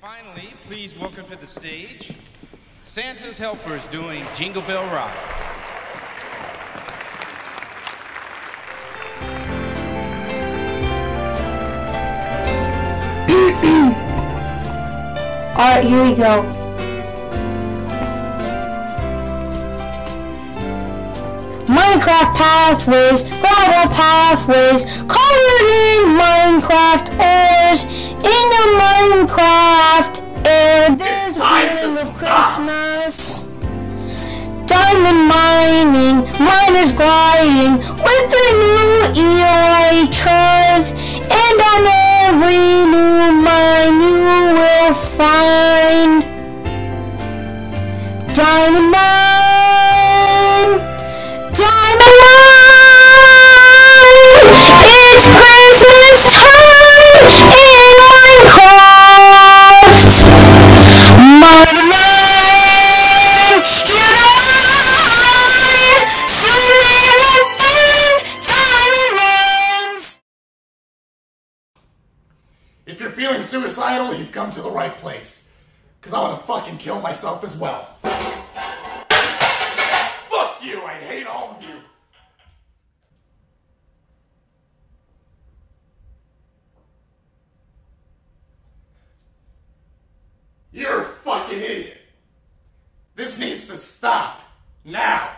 finally, please welcome to the stage Santa's Helpers doing Jingle Bell Rock. Alright, here we go. Minecraft pathways, gravel pathways, colored in Minecraft Minecraft air. There's a time of. Christmas. Diamond mining, miners gliding with their new elytras, and on every new mine you will find diamond mine, If you're feeling suicidal, you've come to the right place. Cause I wanna fucking kill myself as well. Fuck you, I hate all of you. You're a fucking idiot. This needs to stop. Now.